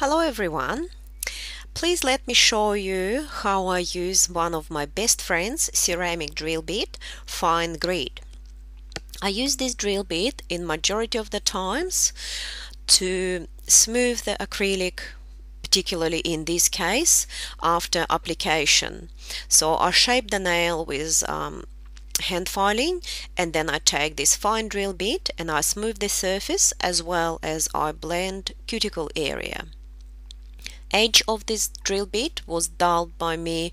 Hello everyone. Please let me show you how I use one of my best friends ceramic drill bit, Fine Grit. I use this drill bit in majority of the times to smooth the acrylic particularly in this case after application. So I shape the nail with um, hand filing and then I take this fine drill bit and I smooth the surface as well as I blend cuticle area edge of this drill bit was dulled by me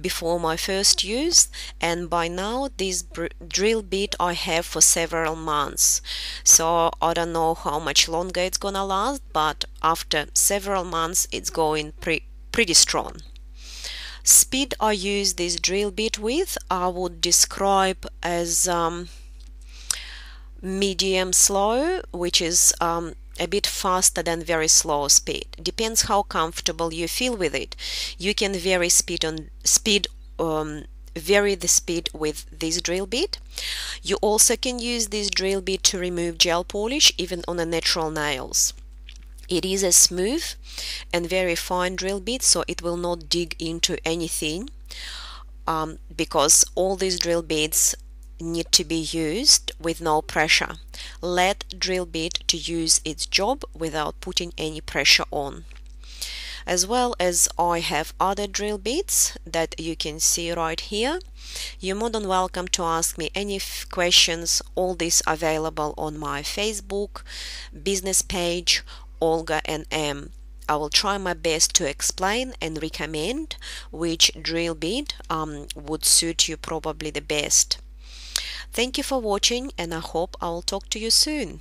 before my first use and by now this drill bit I have for several months. So I don't know how much longer it's gonna last but after several months it's going pre pretty strong. Speed I use this drill bit with I would describe as um, medium slow which is um, a bit faster than very slow speed. Depends how comfortable you feel with it. You can vary speed on speed um, vary the speed with this drill bit. You also can use this drill bit to remove gel polish even on a natural nails. It is a smooth and very fine drill bit so it will not dig into anything um, because all these drill bits need to be used with no pressure. Let drill bit to use its job without putting any pressure on. As well as I have other drill bits that you can see right here. You're more than welcome to ask me any questions. All this available on my Facebook business page, Olga 'n M. I will try my best to explain and recommend which drill bit um, would suit you probably the best. Thank you for watching and I hope I will talk to you soon.